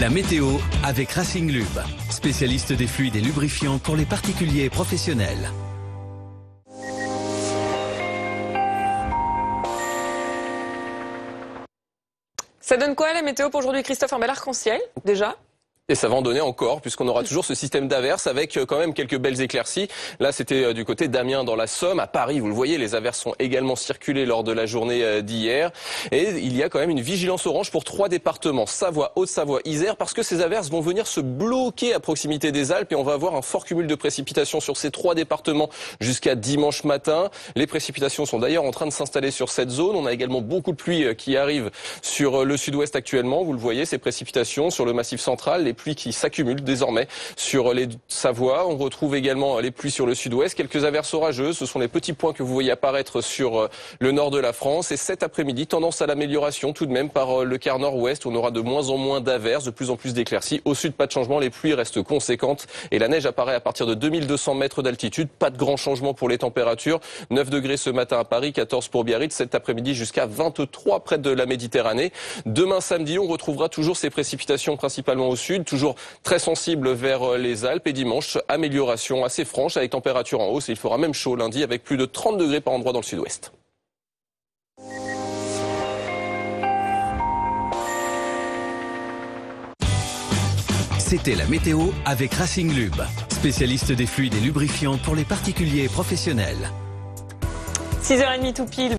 La météo avec Racing Lube, spécialiste des fluides et lubrifiants pour les particuliers et professionnels. Ça donne quoi la météo pour aujourd'hui, Christophe Un bel arc-en-ciel, déjà? Et ça va en donner encore, puisqu'on aura toujours ce système d'averses avec euh, quand même quelques belles éclaircies. Là, c'était euh, du côté d'Amiens dans la Somme. À Paris, vous le voyez, les averses sont également circulées lors de la journée euh, d'hier. Et il y a quand même une vigilance orange pour trois départements, Savoie, Haute-Savoie, Isère, parce que ces averses vont venir se bloquer à proximité des Alpes et on va avoir un fort cumul de précipitations sur ces trois départements jusqu'à dimanche matin. Les précipitations sont d'ailleurs en train de s'installer sur cette zone. On a également beaucoup de pluie qui arrive sur le sud-ouest actuellement. Vous le voyez, ces précipitations sur le massif central les pluies qui s'accumulent désormais sur les Savoie. On retrouve également les pluies sur le sud-ouest, quelques averses orageuses. Ce sont les petits points que vous voyez apparaître sur euh, le nord de la France. Et cet après-midi, tendance à l'amélioration tout de même par euh, le quart nord-ouest. On aura de moins en moins d'averses, de plus en plus d'éclaircies. Au sud, pas de changement. Les pluies restent conséquentes et la neige apparaît à partir de 2200 mètres d'altitude. Pas de grand changement pour les températures. 9 degrés ce matin à Paris, 14 pour Biarritz. Cet après-midi jusqu'à 23 près de la Méditerranée. Demain samedi, on retrouvera toujours ces précipitations principalement au sud toujours très sensible vers euh, les Alpes. Et dimanche, amélioration assez franche avec température en hausse. Et il fera même chaud lundi avec plus de 30 degrés par endroit dans le sud-ouest. C'était la météo avec Racing Lube, spécialiste des fluides et lubrifiants pour les particuliers et professionnels. 6h30 tout pile.